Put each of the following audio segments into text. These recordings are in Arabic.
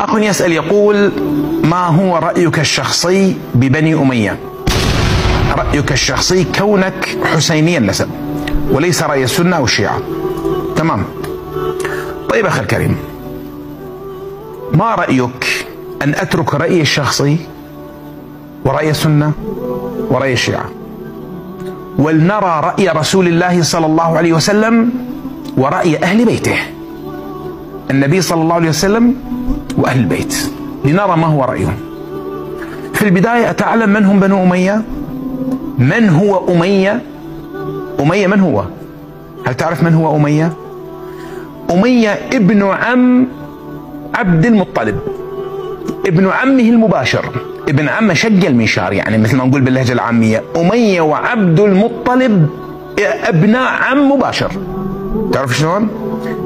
أخ يسأل يقول ما هو رأيك الشخصي ببني أمية؟ رأيك الشخصي كونك حسيني النسب وليس رأي السنة أو الشيعة. تمام. طيب أخي الكريم ما رأيك أن أترك رأيي الشخصي ورأي السنة ورأي الشيعة؟ ولنرى رأي رسول الله صلى الله عليه وسلم ورأي أهل بيته. النبي صلى الله عليه وسلم وأهل البيت لنرى ما هو رأيهم. في البداية أتعلم من هم بنو أمية؟ من هو أمية؟ أمية من هو؟ هل تعرف من هو أمية؟ أمية ابن عم عبد المطلب ابن عمه المباشر ابن عم شق المنشار يعني مثل ما نقول باللهجة العامية أمية وعبد المطلب ابناء عم مباشر. تعرف شلون؟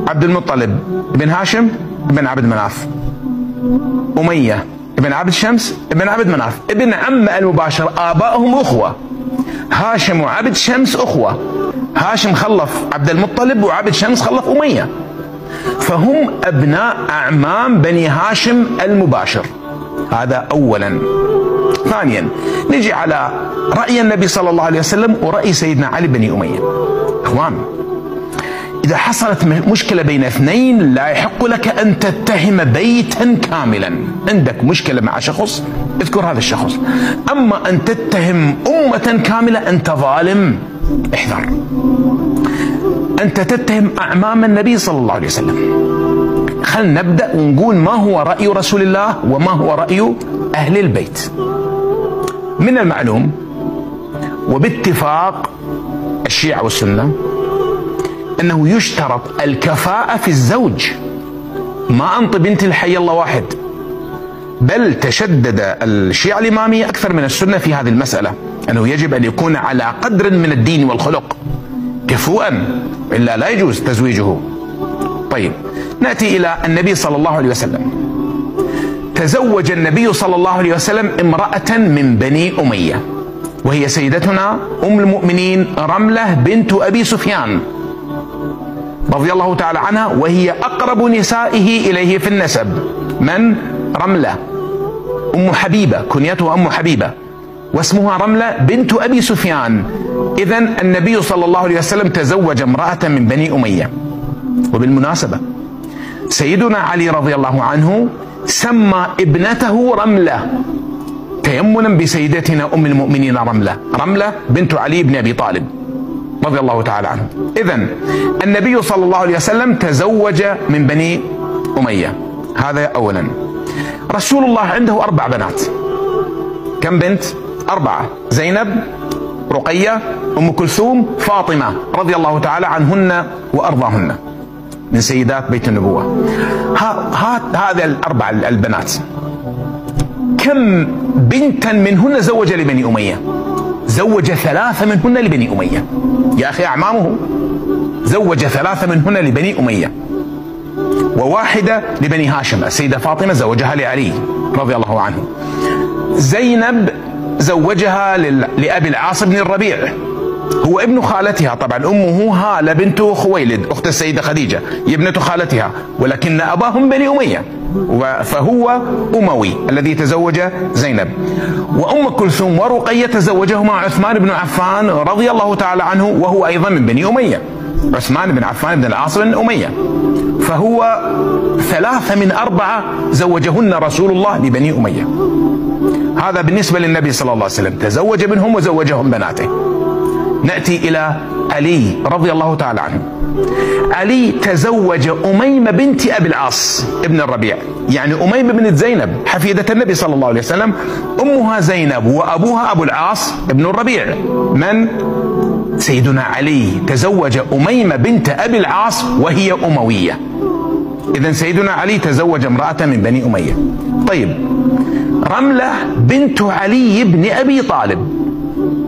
عبد المطلب ابن هاشم ابن عبد مناف أمية ابن عبد شمس ابن عبد مناف ابن عم المباشر آبائهم أخوة. هاشم وعبد شمس أخوة. هاشم خلف عبد المطلب وعبد شمس خلف أمية. فهم أبناء أعمام بني هاشم المباشر. هذا أولا. ثانيا نجي على رأي النبي صلى الله عليه وسلم ورأي سيدنا علي بن أمية. إخوان إذا حصلت مشكلة بين اثنين لا يحق لك أن تتهم بيتا كاملا. عندك مشكلة مع شخص اذكر هذا الشخص. أما أن تتهم أمة كاملة أنت ظالم. احذر. أنت تتهم أعمام النبي صلى الله عليه وسلم. خلينا نبدأ ونقول ما هو رأي رسول الله وما هو رأي أهل البيت. من المعلوم وباتفاق الشيعة والسنة أنه يشترط الكفاءة في الزوج. ما أنط بنت الحي الله واحد. بل تشدد الشيعة الإمامية أكثر من السنة في هذه المسألة. أنه يجب أن يكون على قدر من الدين والخلق. كفؤا إلا لا يجوز تزويجه. طيب. نأتي إلى النبي صلى الله عليه وسلم. تزوج النبي صلى الله عليه وسلم امرأة من بني أمية. وهي سيدتنا أم المؤمنين رملة بنت أبي سفيان. رضي الله تعالى عنها وهي أقرب نسائه إليه في النسب. من؟ رملة. أم حبيبة كنيتها أم حبيبة. واسمها رملة بنت أبي سفيان. إذا النبي صلى الله عليه وسلم تزوج امرأة من بني أمية. وبالمناسبة سيدنا علي رضي الله عنه سمى ابنته رملة. تيمنا بسيدتنا أم المؤمنين رملة. رملة بنت علي بن أبي طالب. رضي الله تعالى عنه. إذا النبي صلى الله عليه وسلم تزوج من بني أمية. هذا أولا. رسول الله عنده أربع بنات. كم بنت؟ أربعة. زينب رقية أم كلثوم فاطمة رضي الله تعالى عنهن وأرضاهن من سيدات بيت النبوة. ها هذه الأربع البنات. كم بنتا منهن زوج لبني أمية؟ زوج ثلاثة منهن لبني أمية. يا أخي أعمامه. زوج ثلاثة منهن لبني أمية. وواحدة لبني هاشم. السيدة فاطمة زوجها لعلي رضي الله عنه. زينب زوجها لأبي العاص بن الربيع. هو ابن خالتها. طبعا أمه هالة بنت خويلد أخت السيدة خديجة هي ابنه خالتها ولكن أباهم بني أمية فهو أموي الذي تزوج زينب. وأم كلثوم ورقية تزوجهما عثمان بن عفان رضي الله تعالى عنه وهو أيضا من بني أمية. عثمان بن عفان بن العاص بن أمية. فهو ثلاثة من أربعة زوجهن رسول الله لبني أمية. هذا بالنسبة للنبي صلى الله عليه وسلم. تزوج منهم وزوجهم بناته. نأتي إلى علي رضي الله تعالى عنه. علي تزوج أميمة بنت أبي العاص ابن الربيع. يعني أميمة بنت زينب حفيدة النبي صلى الله عليه وسلم. أمها زينب وأبوها أبو العاص ابن الربيع. من؟ سيدنا علي تزوج أميمة بنت أبي العاص وهي أموية. إذا سيدنا علي تزوج امرأة من بني أمية. طيب رملة بنت علي بن أبي طالب.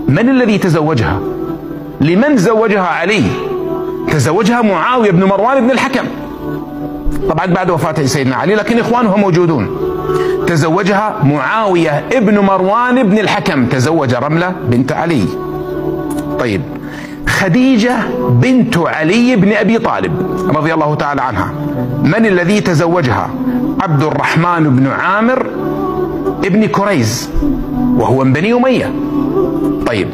من الذي تزوجها؟ لمن زوجها علي؟ تزوجها معاوية بن مروان بن الحكم. طبعا بعد وفاة سيدنا علي لكن إخوانه موجودون. تزوجها معاوية ابن مروان بن الحكم. تزوج رملة بنت علي. طيب خديجة بنت علي بن أبي طالب رضي الله تعالى عنها. من الذي تزوجها؟ عبد الرحمن بن عامر ابن كريز وهو من بني أمية. طيب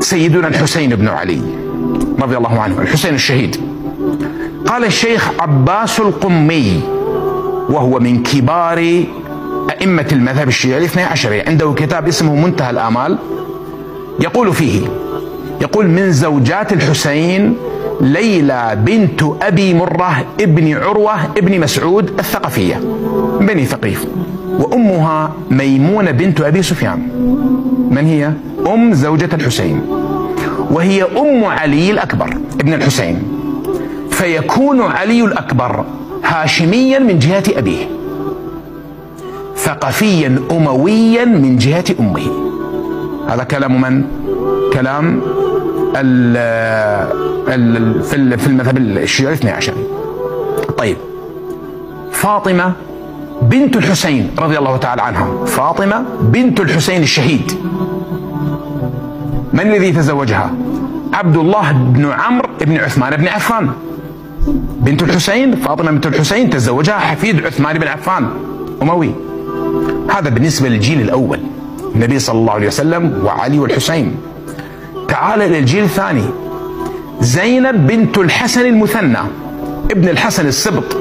سيدنا الحسين بن علي رضي الله عنه الحسين الشهيد. قال الشيخ عباس القمي وهو من كبار أئمة المذهب الشيعي الاثني عشري عنده كتاب اسمه منتهى الآمال يقول فيه يقول من زوجات الحسين ليلى بنت أبي مرة ابن عروة ابن مسعود الثقفية بني ثقيف وأمها ميمونة بنت أبي سفيان من هي؟ أم زوجة الحسين وهي أم علي الأكبر ابن الحسين فيكون علي الأكبر هاشميا من جهة أبيه ثقفيا أمويا من جهة أمه هذا كلام من؟ كلام ال في المذهب الشيعي الاثني عشري طيب. فاطمة بنت الحسين رضي الله تعالى عنها. فاطمة بنت الحسين الشهيد. من الذي تزوجها؟ عبد الله بن عمرو بن عثمان بن عفان. بنت الحسين فاطمة بنت الحسين تزوجها حفيد عثمان بن عفان. أموي. هذا بالنسبة للجيل الأول. النبي صلى الله عليه وسلم وعلي والحسين. تعال إلى الجيل الثاني. زينب بنت الحسن المثنى ابن الحسن السبط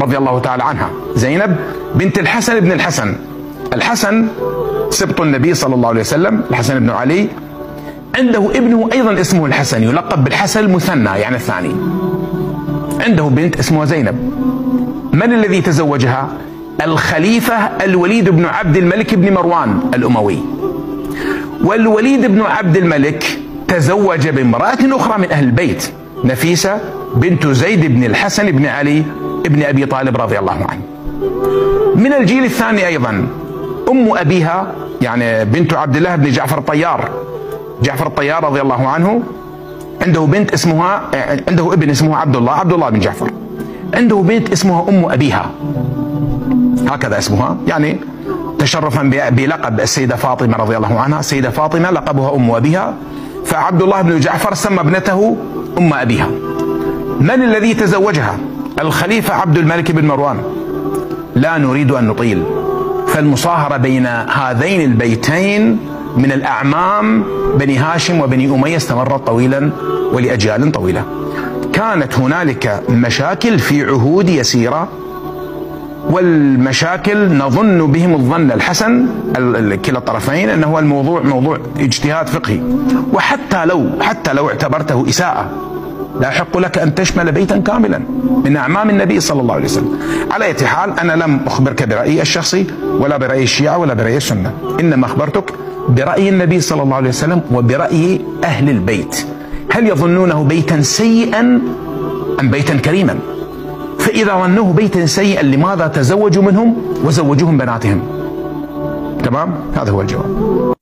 رضي الله تعالى عنها. زينب بنت الحسن بن الحسن. الحسن سبط النبي صلى الله عليه وسلم الحسن بن علي. عنده ابنه أيضا اسمه الحسن يلقب بالحسن المثنى يعني الثاني. عنده بنت اسمها زينب. من الذي تزوجها؟ الخليفة الوليد بن عبد الملك بن مروان الأموي. والوليد بن عبد الملك تزوج بامرأة أخرى من أهل البيت نفيسة بنت زيد بن الحسن بن علي بن أبي طالب رضي الله عنه. من الجيل الثاني أيضا أم أبيها يعني بنت عبد الله بن جعفر الطيار. جعفر الطيار رضي الله عنه عنده بنت اسمها عنده ابن اسمه عبد الله عبد الله بن جعفر. عنده بنت اسمها أم أبيها. هكذا اسمها يعني تشرفا بلقب السيدة فاطمة رضي الله عنها. السيدة فاطمة لقبها أم أبيها. فعبد الله بن جعفر سمى ابنته أم أبيها. من الذي تزوجها؟ الخليفة عبد الملك بن مروان. لا نريد أن نطيل. فالمصاهرة بين هذين البيتين من الأعمام بني هاشم وبني أمية استمرت طويلا ولأجيال طويلة. كانت هنالك مشاكل في عهود يسيرة والمشاكل نظن بهم الظن الحسن كلا الطرفين إنه الموضوع موضوع اجتهاد فقهي وحتى لو حتى لو اعتبرته إساءة لا يحق لك أن تشمل بيتا كاملا من أعمام النبي صلى الله عليه وسلم. على اية حال أنا لم أخبرك برأيي الشخصي ولا برأي الشيعة ولا برأي السنة، إنما أخبرتك برأي النبي صلى الله عليه وسلم وبرأي أهل البيت. هل يظنونه بيتا سيئا أم بيتا كريما؟ فإذا ظنوه بيتا سيئا لماذا تزوجوا منهم وزوجوهم بناتهم؟ تمام؟ هذا هو الجواب.